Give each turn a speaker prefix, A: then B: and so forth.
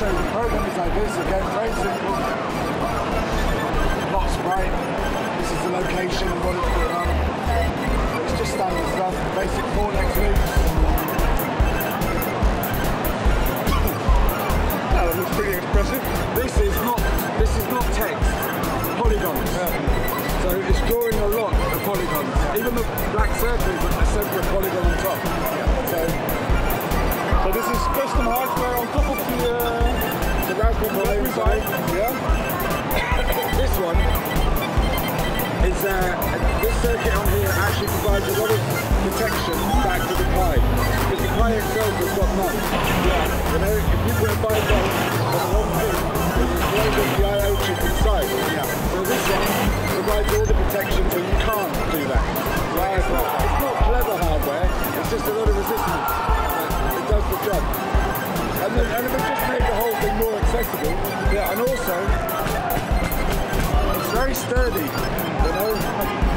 A: show you the program is like this, again, very simple. Not sprite. This is the location and what it's put on. It's just standard stuff, basic for next loops.
B: That looks pretty expressive.
A: This is not this is not text. Polygons. So it's drawing a lot of polygons. Even the black circle is a separate polygon on top. So
B: So this is custom hardware on top of
A: Raspberry Pi
B: Raspberry
A: Yeah. this one is uh, this circuit on here actually provides a lot of protection back to the Pi. Because the Pi itself has got none. Yeah. You know, if you put a Pi on the wrong thing, it explodes the I/O chip inside. Yeah. So this one provides all the protection so you can't do that. Right? It's not, it's clever hardware, it's just a lot of resistance. It does the job. And, then, and it just make the whole thing more accessible. It's very sturdy, you know.